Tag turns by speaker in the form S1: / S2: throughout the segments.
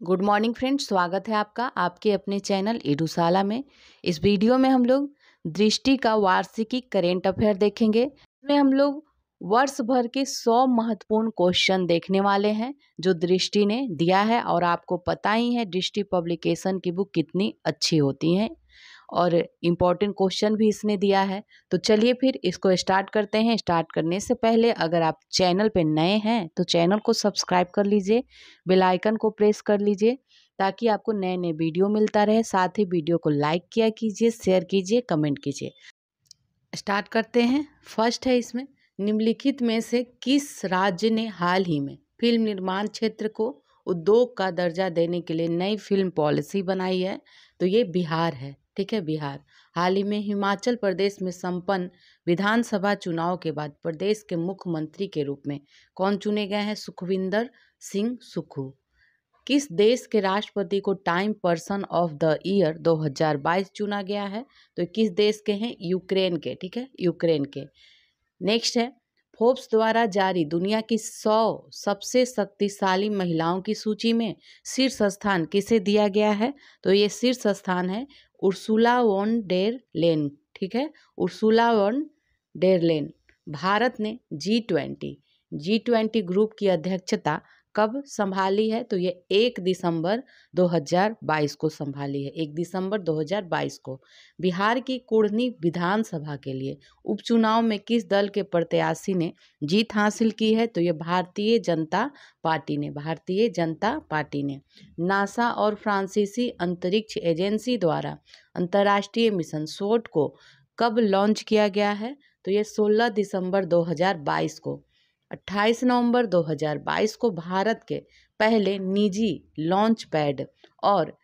S1: Good morning friends, स्वागत है आपका आपके अपने चैनल इडुसाला में। इस वीडियो में हम लोग दृष्टि का वार्षिकी करेंट अफेयर देखेंगे इसमें हम लोग वर्ष भर के सौ महत्वपूर्ण क्वेश्चन देखने वाले हैं, जो दृष्टि ने दिया है और आपको पता ही है दृष्टि पब्लिकेशन की बुक कितनी अच्छी होती हैं। और इंपॉर्टेंट क्वेश्चन भी इसने दिया है। तो चलिए फिर इसको स्टार्ट करते हैं। स्टार्ट करने से पहले अगर आप चैनल पे नए हैं तो चैनल को सब्सक्राइब कर लीजिए बेल आइकन को प्रेस कर लीजिए, ताकि आपको नए नए वीडियो मिलता रहे। साथ ही वीडियो को लाइक किया कीजिए शेयर कीजिए कमेंट कीजिए। स्टार्ट करते हैं। फ़र्स्ट है इसमें, निम्नलिखित में से किस राज्य ने हाल ही में फ़िल्म निर्माण क्षेत्र को उद्योग का दर्जा देने के लिए नई फ़िल्म पॉलिसी बनाई है? तो ये बिहार है। ठीक है बिहार। हाल ही में हिमाचल प्रदेश में संपन्न विधानसभा चुनाव के बाद प्रदेश के मुख्यमंत्री के रूप में कौन चुने गए हैं? सुखविंदर सिंह सुखू किस देश के राष्ट्रपति को Time person of the year 2022 चुना गया है? तो किस देश के हैं? यूक्रेन के, ठीक है? यूक्रेन के। नेक्स्ट है, फोर्ब्स द्वारा जारी दुनिया की सौ सबसे शक्तिशाली महिलाओं की सूची में शीर्ष स्थान किसे दिया गया है? तो ये शीर्ष स्थान है उर्सुला वन डेर लेन, ठीक है? Ursula von der Leyen. Bharat ने G twenty G twenty group की अध्यक्षता कब संभाली है तो ये एक दिसंबर 2022 को संभाली है। एक दिसंबर 2022 को। बिहार की कुड़नी विधानसभा के लिए उपचुनाव में किस दल के प्रत्याशी ने जीत हासिल की है तो ये भारतीय जनता पार्टी ने, भारतीय जनता पार्टी ने। नासा और फ्रांसीसी अंतरिक्ष एजेंसी द्वारा अंतर्राष्ट्रीय मिशन सोट को कब लॉन्च किया गया है तो ये 16 दिसंबर 2022 को। 28 नवंबर 2022 को भारत के पहले निजी लॉन्च पैड और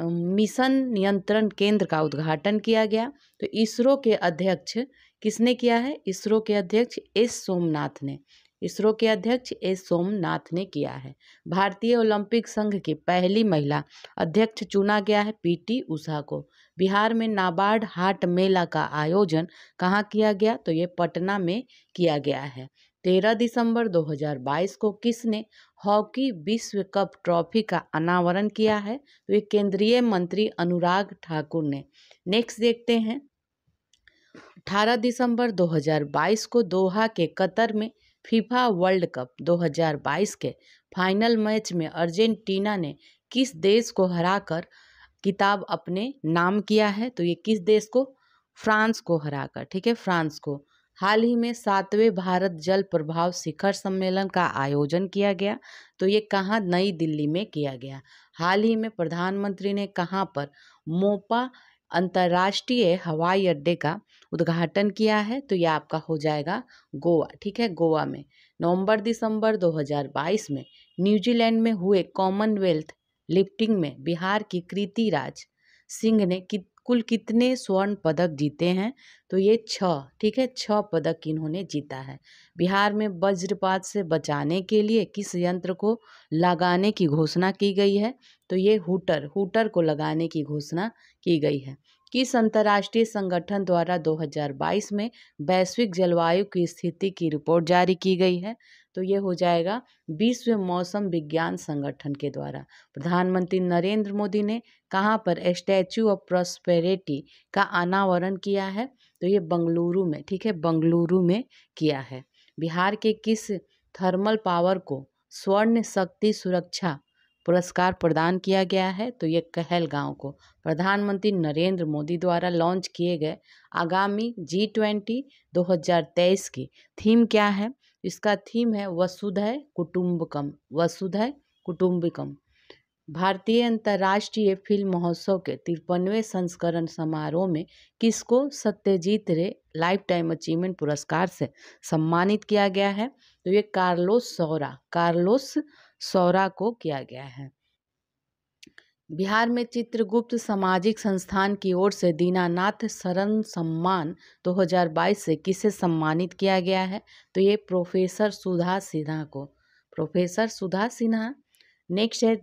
S1: मिशन नियंत्रण केंद्र का उद्घाटन किया गया। तो इसरो के अध्यक्ष किसने किया है? इसरो के अध्यक्ष एस सोमनाथ ने। इसरो के अध्यक्ष एस सोमनाथ ने किया है। भारतीय ओलंपिक संघ की पहली महिला अध्यक्ष चुना गया है पीटी उषा को। बिहार में नाबार्ड हाट मेला का आयोजन कहाँ किया गया? तो ये पटना में किया गया है। तेरह दिसंबर 2022 को किसने हॉकी विश्व कप ट्रॉफी का अनावरण किया है? तो ये केंद्रीय मंत्री अनुराग ठाकुर ने। नेक्स्ट देखते हैं। 18 दिसंबर 2022 को दोहा के कतर में फीफा वर्ल्ड कप 2022 के फाइनल मैच में अर्जेंटीना ने किस देश को हराकर किताब अपने नाम किया है? तो ये किस देश को? फ्रांस को हराकर, ठीक है? फ्रांस को। हाल ही में सातवें भारत जल प्रभाव शिखर सम्मेलन का आयोजन किया गया तो ये कहाँ नई दिल्ली में किया गया? हाल ही में प्रधानमंत्री ने कहाँ पर मोपा अंतर्राष्ट्रीय हवाई अड्डे का उद्घाटन किया है तो ये आपका हो जाएगा गोवा, ठीक है? गोवा में नवंबर दिसंबर 2022 में न्यूजीलैंड में हुए कॉमनवेल्थ लिफ्टिंग में बिहार की कृति राज सिंह ने कि कुल कितने स्वर्ण पदक जीते हैं? तो ये छः, ठीक है? छः पदक इन्होंने जीता है। बिहार में वज्रपात से बचाने के लिए किस यंत्र को लगाने की घोषणा की गई है? तो ये हुटर हुटर को लगाने की घोषणा की गई है। किस अंतर्राष्ट्रीय संगठन द्वारा 2022 में वैश्विक जलवायु की स्थिति की रिपोर्ट जारी की गई है? तो ये हो जाएगा विश्व मौसम विज्ञान संगठन के द्वारा। प्रधानमंत्री नरेंद्र मोदी ने कहाँ पर स्टैचू ऑफ़ प्रॉस्पेरिटी का अनावरण किया है? तो ये बंगलुरु में, ठीक है? बंगलुरु में किया है। बिहार के किस थर्मल पावर को स्वर्ण शक्ति सुरक्षा पुरस्कार प्रदान किया गया है? तो ये कहल गाँव को। प्रधानमंत्री नरेंद्र मोदी द्वारा लॉन्च किए गए आगामी जी ट्वेंटी दो की। थीम क्या है? इसका थीम है वसुधैव कुटुम्बकम वसुधैव कुटुम्बकम भारतीय अंतर्राष्ट्रीय फ़िल्म महोत्सव के तिरपनवे संस्करण समारोह में किसको सत्यजीत रे लाइफ टाइम अचीवमेंट पुरस्कार से सम्मानित किया गया है? तो ये कार्लोस सौरा कार्लोस सौरा को किया गया है। बिहार में चित्रगुप्त सामाजिक संस्थान की ओर से दीनानाथ शरण सम्मान 2022 से किसे सम्मानित किया गया है? तो ये प्रोफेसर सुधा सिन्हा को। प्रोफेसर सुधा सिन्हा, नेक्स्ट है,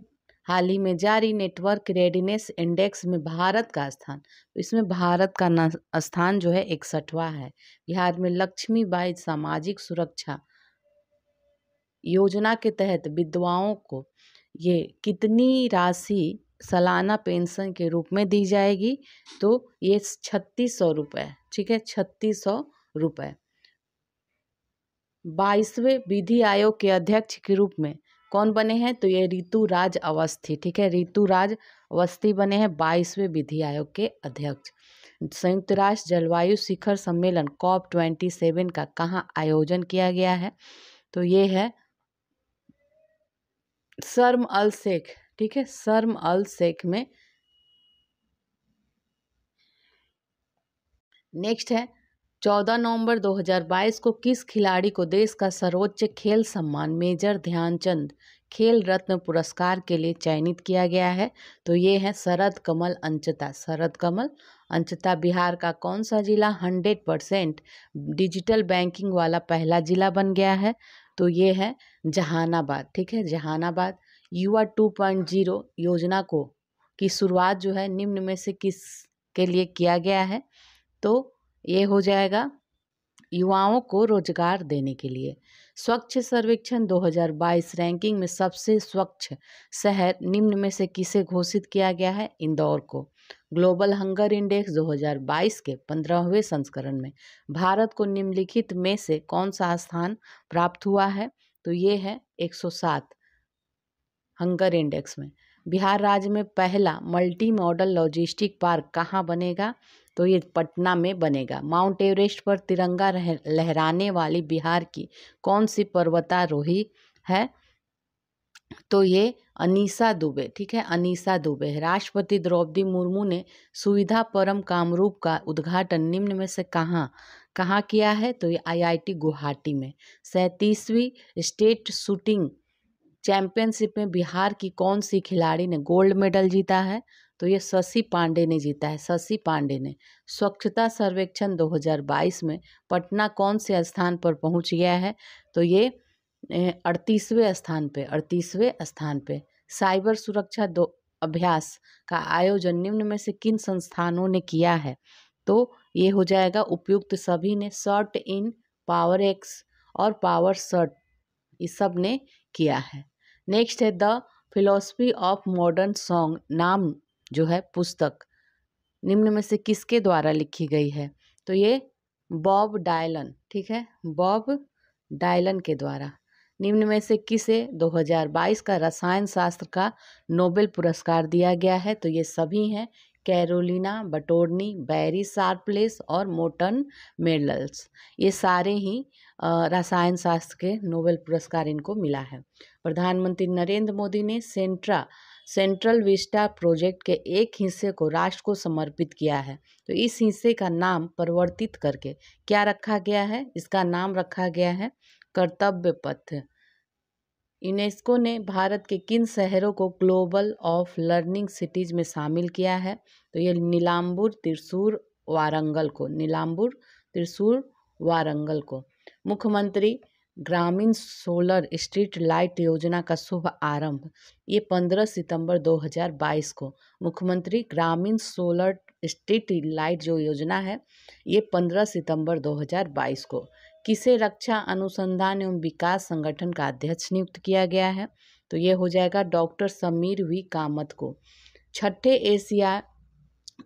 S1: हाल ही में जारी नेटवर्क रेडीनेस इंडेक्स में भारत का स्थान। तो इसमें भारत का स्थान जो है इकसठवा है। बिहार में लक्ष्मीबाई सामाजिक सुरक्षा योजना के तहत विधवाओं को ये कितनी राशि सालाना पेंशन के रूप में दी जाएगी तो ये छत्तीस सौ रुपये ठीक है? छत्तीस सौ रुपये बाईसवें विधि आयोग के अध्यक्ष के रूप में कौन बने हैं? तो ये ऋतु राज अवस्थी, ठीक है? ऋतु राज अवस्थी बने हैं बाईसवें विधि आयोग के अध्यक्ष। संयुक्त राष्ट्र जलवायु शिखर सम्मेलन कॉप ट्वेंटी सेवन का कहाँ आयोजन किया गया है? तो ये है शर्म अल शेख ठीक है, शर्म अल शेख में। नेक्स्ट है, चौदह नवंबर 2022 को किस खिलाड़ी को देश का सर्वोच्च खेल सम्मान मेजर ध्यानचंद खेल रत्न पुरस्कार के लिए चयनित किया गया है? तो ये है शरद कमल अंचता। शरद कमल अंचता बिहार का कौन सा जिला हंड्रेड परसेंट डिजिटल बैंकिंग वाला पहला जिला बन गया है? तो ये है जहानाबाद, ठीक है? जहानाबाद युवा टू पॉइंट ज़ीरो योजना को, की शुरुआत जो है निम्न में से किस के लिए किया गया है तो ये हो जाएगा युवाओं को रोज़गार देने के लिए। स्वच्छ सर्वेक्षण 2022 रैंकिंग में सबसे स्वच्छ शहर निम्न में से किसे घोषित किया गया है? इंदौर को। ग्लोबल हंगर इंडेक्स 2022 के पंद्रहवें संस्करण में। भारत को निम्नलिखित में से कौन सा स्थान प्राप्त हुआ है? तो ये है 107 हंगर इंडेक्स में। बिहार राज्य में पहला मल्टी मॉडल लॉजिस्टिक पार्क कहाँ बनेगा? तो ये पटना में बनेगा। माउंट एवरेस्ट पर तिरंगा लहराने वाली बिहार की कौन सी पर्वतारोही है? तो ये अनीसा दुबे, ठीक है? अनीसा दुबे राष्ट्रपति द्रौपदी मुर्मू ने सुविधा परम कामरूप का उद्घाटन निम्न में से कहाँ कहाँ किया है? तो ये आईआईटी गुवाहाटी में। सैंतीसवीं स्टेट शूटिंग चैंपियनशिप में बिहार की कौन सी खिलाड़ी ने गोल्ड मेडल जीता है? तो ये शशि पांडे ने जीता है, शशि पांडे ने। स्वच्छता सर्वेक्षण 2022 में पटना कौन से स्थान पर पहुँच गया है? तो ये अड़तीसवें स्थान पे, अड़तीसवें स्थान पे। साइबर सुरक्षा दो, अभ्यास का आयोजन निम्न में से किन संस्थानों ने किया है? तो ये हो जाएगा उपयुक्त सभी ने शर्ट इन, पावर एक्स और पावर शर्ट इस सबने किया है। नेक्स्ट है the philosophy of modern song नाम जो है पुस्तक। निम्न में से किसके द्वारा लिखी गई है? तो ये बॉब डायलन ठीक है? बॉब डायलन के द्वारा। निम्न में से किसे 2022 का रसायन शास्त्र का नोबेल पुरस्कार दिया गया है? तो ये सभी हैं कैरोलिना बटोरनी बैरी सार्पलेस और मोटन मेडल्स ये सारे ही रसायन शास्त्र के नोबेल पुरस्कार इनको मिला है। प्रधानमंत्री नरेंद्र मोदी ने सेंट्रा, सेंट्रल विस्टा प्रोजेक्ट के एक हिस्से को राष्ट्र को समर्पित किया है। तो इस हिस्से का नाम परिवर्तित करके क्या रखा गया है? इसका नाम रखा गया है कर्तव्य पथ। यूनेस्को ने भारत के किन शहरों को ग्लोबल ऑफ़ लर्निंग सिटीज़ में शामिल किया है? तो ये नीलाम्बुर त्रिशूर, वारंगल को नीलाम्बुर त्रिशूर, वारंगल को। मुख्यमंत्री ग्रामीण सोलर स्ट्रीट लाइट योजना का शुभ आरंभ, ये 15 सितंबर 2022 को। मुख्यमंत्री ग्रामीण सोलर स्ट्रीट लाइट जो योजना है, ये 15 सितंबर 2022 को। किसे रक्षा अनुसंधान एवं विकास संगठन का अध्यक्ष नियुक्त किया गया है? तो ये हो जाएगा डॉक्टर समीर वी कामत को। छठे एशिया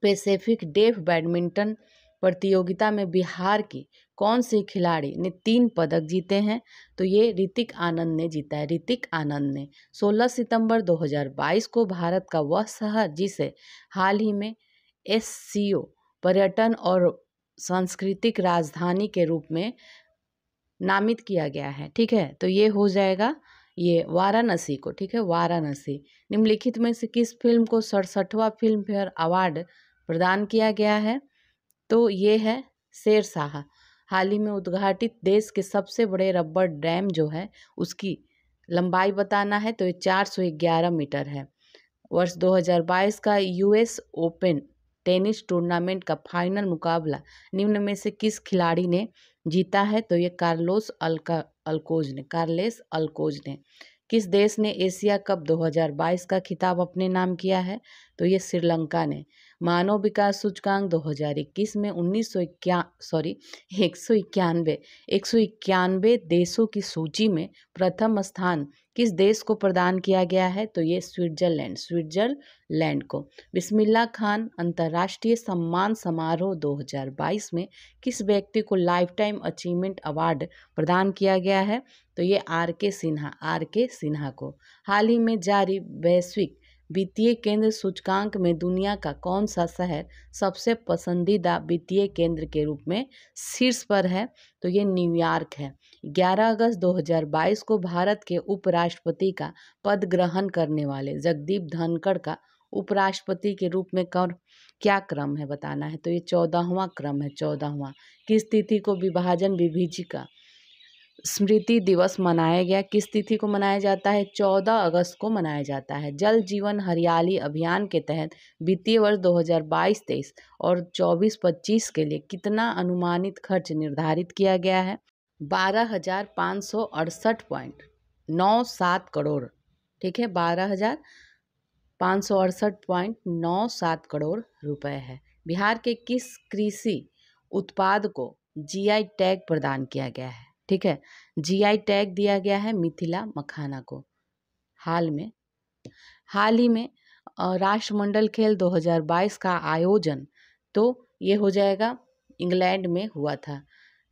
S1: पैसिफिक डेफ बैडमिंटन प्रतियोगिता में बिहार की कौन से खिलाड़ी ने तीन पदक जीते हैं? तो ये ऋतिक आनंद ने जीता है। ऋतिक आनंद ने 16 सितंबर 2022 को भारत का वह शहर जिसे हाल ही में एससीओ, पर्यटन और सांस्कृतिक राजधानी के रूप में नामित किया गया है। ठीक है? तो ये हो जाएगा ये वाराणसी को। ठीक है? वाराणसी। निम्नलिखित में से किस फ़िल्म को सड़सठवा फ़िल्म फेयर अवार्ड प्रदान किया गया है? तो ये है शेर शाह। हाल ही में उद्घाटित देश के सबसे बड़े रबर डैम जो है, उसकी लंबाई बताना है तो ये चार सौ ग्यारह मीटर है। वर्ष 2022 का यूएस ओपन टेनिस टूर्नामेंट का फाइनल मुकाबला निम्न में से किस खिलाड़ी ने जीता है तो ये कार्लोस अल्का, अल्कोज ने, कार्लेस अल्कोज ने। किस देश ने एशिया कप 2022 का खिताब अपने नाम किया है तो ये श्रीलंका ने। मानव विकास सूचकांक 2021 में उन्नीस सौ इक्या सॉरी एक सौ इक्यानवे, एक सौ इक्यानवे देशों की सूची में प्रथम स्थान किस देश को प्रदान किया गया है? तो ये स्विट्जरलैंड स्विट्जरलैंड को। बिस्मिल्ला खान, अंतर्राष्ट्रीय सम्मान समारोह 2022 में किस व्यक्ति को लाइफ टाइम अचीवमेंट अवार्ड प्रदान किया गया है? तो ये आर के सिन्हा, आर के सिन्हा को। हाल ही में जारी वैश्विक वित्तीय केंद्र सूचकांक में दुनिया का कौन सा शहर सबसे पसंदीदा वित्तीय केंद्र के रूप में शीर्ष पर है? तो ये न्यूयॉर्क है। 11 अगस्त 2022 को भारत के उपराष्ट्रपति का पद ग्रहण करने वाले जगदीप धनखड़ का उपराष्ट्रपति के रूप में कर क्या क्रम है बताना है? तो ये चौदहवा क्रम है, चौदहवा। किस तिथि को विभाजन विभीजिका स्मृति दिवस मनाया गया। किस तिथि को मनाया जाता है? चौदह अगस्त को मनाया जाता है। जल जीवन हरियाली अभियान के तहत वित्तीय वर्ष 2022-23 और 24-25 के लिए कितना अनुमानित खर्च निर्धारित किया गया है? बारह हज़ार पाँच सौ अड़सठ पॉइंट नौ सात करोड़। ठीक है, बारह हज़ार पाँच सौ अड़सठ पॉइंट नौ सात करोड़ रुपए है। बिहार के किस कृषि उत्पाद को जीआई टैग प्रदान किया गया है? ठीक है? जीआई टैग दिया गया है मिथिला मखाना को। हाल में, हाल ही में राष्ट्रमंडल खेल 2022 का आयोजन तो ये हो जाएगा इंग्लैंड में हुआ था।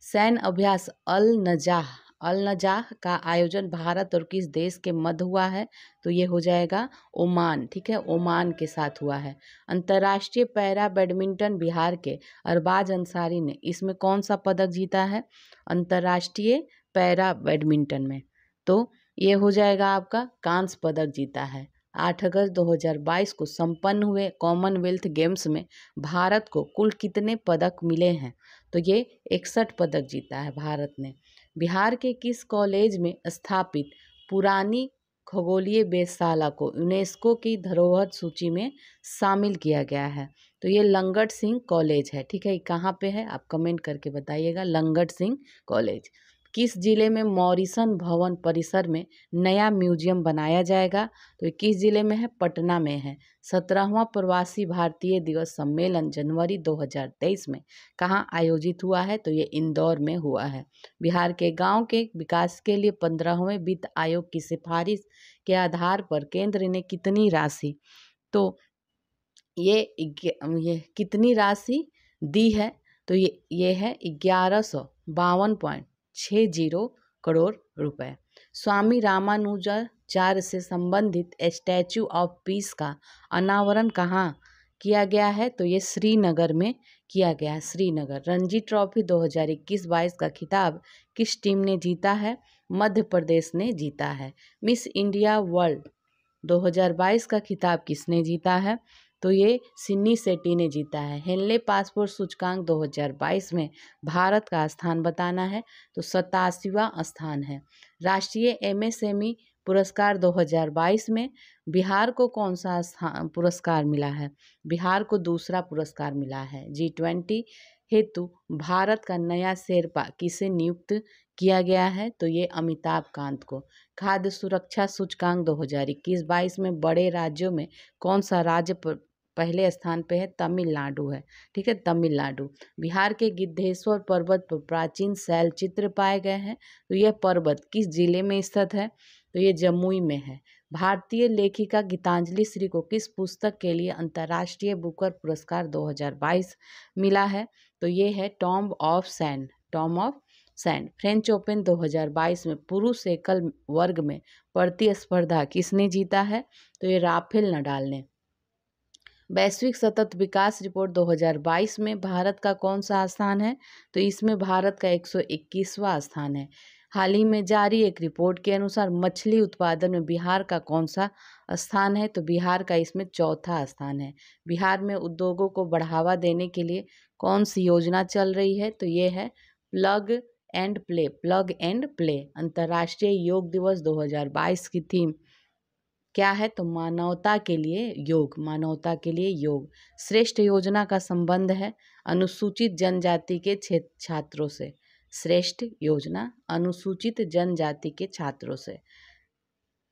S1: सैन्य अभ्यास अल नजाह अल नजाह का आयोजन भारत और किस देश के मध्य हुआ है? तो ये हो जाएगा ओमान, ठीक है? ओमान के साथ हुआ है। अंतर्राष्ट्रीय पैरा बैडमिंटन बिहार के अरबाज अंसारी ने इसमें कौन सा पदक जीता है? अंतर्राष्ट्रीय पैरा बैडमिंटन में। तो ये हो जाएगा आपका कांस्य पदक जीता है। आठ अगस्त 2022 को संपन्न हुए कॉमनवेल्थ गेम्स में भारत को कुल कितने पदक मिले हैं? तो ये इकसठ पदक जीता है भारत ने। बिहार के किस कॉलेज में स्थापित पुरानी खगोलीय वेधशाला को यूनेस्को की धरोहर सूची में शामिल किया गया है? तो ये लंगट सिंह कॉलेज है, ठीक है? कहाँ पे है? आप कमेंट करके बताइएगा। लंगट सिंह कॉलेज। किस ज़िले में मॉरिसन भवन परिसर में नया म्यूज़ियम बनाया जाएगा। तो किस ज़िले में है, पटना में है। सत्रहवा प्रवासी भारतीय दिवस सम्मेलन जनवरी 2023 में कहाँ आयोजित हुआ है? तो ये इंदौर में हुआ है। बिहार के गाँव के विकास के लिए पंद्रहवें वित्त आयोग की सिफारिश के आधार पर केंद्र ने कितनी राशि? तो ये ये कितनी राशि दी है? तो ये ये है ग्यारह सौ बावन पॉइंट छः ज़ीरो करोड़ रुपए। स्वामी रामानुजाचार्य से संबंधित स्टैचू ऑफ़ पीस का अनावरण कहाँ किया गया है? तो ये श्रीनगर में किया गया है, श्रीनगर। रणजी ट्रॉफी 2021-22 का खिताब किस टीम ने जीता है? मध्य प्रदेश ने जीता है। मिस इंडिया वर्ल्ड 2022 का खिताब किसने जीता है? तो ये सिन्नी सेट्टी ने जीता है। हेनले पासपोर्ट सूचकांक 2022 में भारत का स्थान बताना है तो सतासीवा स्थान है। राष्ट्रीय एमएसएमई पुरस्कार 2022 में बिहार को कौन सा पुरस्कार मिला है? बिहार को दूसरा पुरस्कार मिला है। जी ट्वेंटी हेतु भारत का नया शेरपा किसे नियुक्त किया गया है तो ये अमिताभ कांत को। खाद्य सुरक्षा सूचकांक 2021-22 में बड़े राज्यों में कौन सा राज्य पहले स्थान पे है? तमिलनाडु है, ठीक है? तमिलनाडु। बिहार के गिद्धेश्वर पर्वत पर प्राचीन शैल चित्र पाए गए हैं तो यह पर्वत किस ज़िले में स्थित है? तो ये जमुई में है। भारतीय लेखिका गीतांजलि श्री को किस पुस्तक के लिए अंतर्राष्ट्रीय बुकर पुरस्कार 2022 मिला है? तो ये है Tomb of Sand Tomb of Sand French Open 2022 में पुरुष एकल वर्ग में प्रतिस्पर्धा किसने जीता है? तो ये राफेल नडाल ने। वैश्विक सतत विकास रिपोर्ट 2022 में भारत का कौन सा स्थान है? तो इसमें भारत का 121वां स्थान है। हाल ही में जारी एक रिपोर्ट के अनुसार मछली उत्पादन में बिहार का कौन सा स्थान है? तो बिहार का इसमें चौथा स्थान है। बिहार में उद्योगों को बढ़ावा देने के लिए कौन सी योजना चल रही है? तो ये है plug and play, plug and play, अंतर्राष्ट्रीय योग दिवस 2022 की थीम। क्या है? तो मानवता के लिए योग, मानवता के लिए योग। श्रेष्ठ योजना का संबंध है अनुसूचित जनजाति के छात्रों से। श्रेष्ठ योजना, अनुसूचित जनजाति के छात्रों से।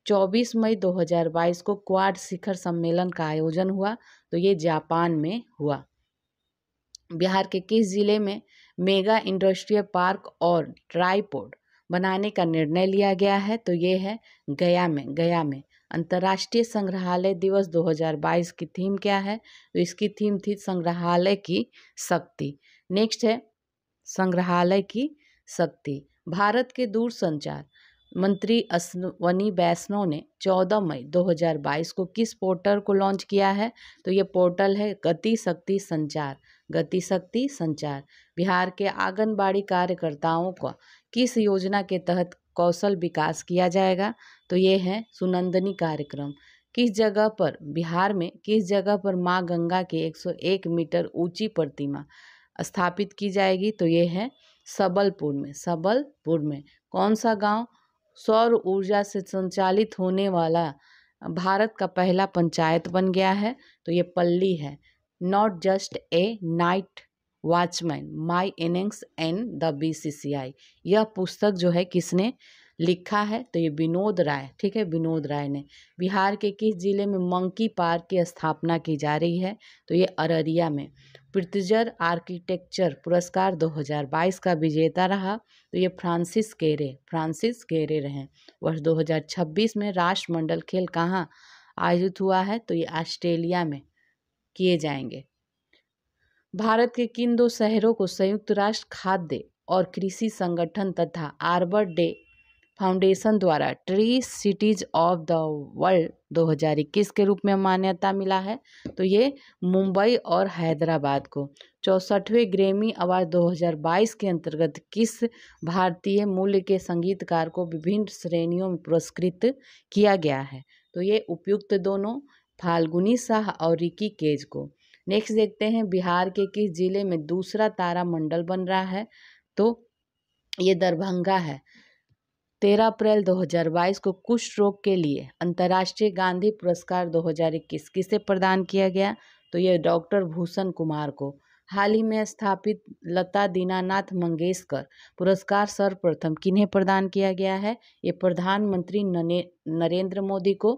S1: 24 मई 2022 को क्वाड शिखर सम्मेलन का आयोजन हुआ तो ये जापान में हुआ। बिहार के किस ज़िले में मेगा इंडस्ट्रियल पार्क और ट्राईपोर्ट बनाने का निर्णय लिया गया है? तो ये है गया में। गया में अंतर्राष्ट्रीय संग्रहालय दिवस 2022 की थीम क्या है? तो इसकी थीम थी संग्रहालय की शक्ति। नेक्स्ट है संग्रहालय की शक्ति। भारत के दूरसंचार मंत्री अश्वनी वैष्णव ने 14 मई 2022 को किस पोर्टल को लॉन्च किया है? तो ये पोर्टल है गति शक्ति संचार। गति शक्ति संचार। बिहार के आंगनबाड़ी कार्यकर्ताओं को किस योजना के तहत कौशल विकास किया जाएगा? तो ये है सुनंदनी कार्यक्रम। किस जगह पर? बिहार में किस जगह पर माँ गंगा की 101 मीटर ऊँची प्रतिमा स्थापित की जाएगी? तो ये है सबलपुर में। सबलपुर में कौन सा गाँव सौर ऊर्जा से संचालित होने वाला भारत का पहला पंचायत बन गया है? तो ये पल्ली है। Not just a night watchman my innings and the B C C I यह पुस्तक जो है किसने लिखा है? तो ये विनोद राय, ठीक है? विनोद राय ने। बिहार के किस ज़िले में मंकी पार्क की स्थापना की जा रही है? तो ये अररिया में। पृथ्जर आर्किटेक्चर पुरस्कार 2022 का विजेता रहा। तो ये फ्रांसिस केरे फ्रांसिस केरे रहे। वर्ष 2026 में राष्ट्रमंडल खेल कहाँ आयोजित हुआ है? तो ये ऑस्ट्रेलिया में। किए जाएँगे। भारत के किन दो शहरों को संयुक्त राष्ट्र खाद्य और कृषि संगठन तथा आर्बर डे फाउंडेशन द्वारा Tree Cities of the World 2021 के रूप में मान्यता मिला है? तो ये मुंबई और हैदराबाद को। चौसठवें ग्रेमी अवार्ड 2022 के अंतर्गत किस भारतीय मूल्य के संगीतकार को विभिन्न श्रेणियों में पुरस्कृत किया गया है? तो ये उपयुक्त दोनों फाल्गुनी शाह और रिकी केज को। नेक्स्ट देखते हैं, बिहार के किस ज़िले में दूसरा तारा मंडल बन रहा है? तो ये दरभंगा है। तेरह अप्रैल 2022 को कुष्ठ रोग के लिए अंतर्राष्ट्रीय गांधी पुरस्कार 2021 किसे प्रदान किया गया? तो ये डॉक्टर भूषण कुमार को। हाल ही में स्थापित लता दीनानाथ मंगेशकर पुरस्कार सर्वप्रथम किन्हें प्रदान किया गया है? ये प्रधानमंत्री नरेंद्र मोदी को।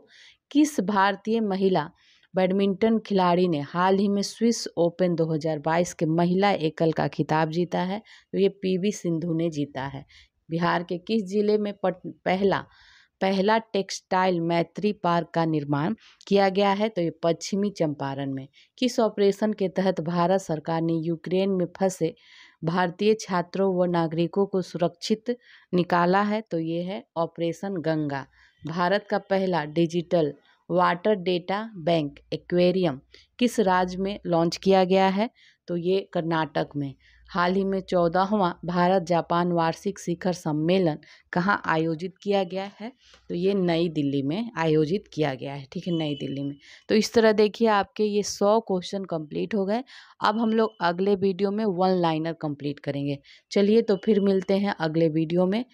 S1: किस भारतीय महिला बैडमिंटन खिलाड़ी ने हाल ही में स्विस ओपन 2022 के महिला एकल का खिताब जीता है तो ये पीवी सिंधु ने जीता है। बिहार के किस ज़िले में पट, पहला पहला टेक्सटाइल मैत्री पार्क का निर्माण किया गया है तो ये पश्चिमी चंपारण में। किस ऑपरेशन के तहत भारत सरकार ने यूक्रेन में फंसे भारतीय छात्रों व नागरिकों को सुरक्षित निकाला है तो ये है ऑपरेशन गंगा। भारत का पहला digital water data bank, aquarium, किस राज्य में लॉन्च किया गया है? तो ये कर्नाटक में। हाल ही में चौदहवां भारत जापान वार्षिक शिखर सम्मेलन कहाँ आयोजित किया गया है? तो ये नई दिल्ली में आयोजित किया गया है, ठीक है, नई दिल्ली में। तो इस तरह देखिए आपके ये सौ क्वेश्चन कंप्लीट हो गए। अब हम लोग अगले वीडियो में वन लाइनर कंप्लीट करेंगे। चलिए तो फिर मिलते हैं अगले वीडियो में।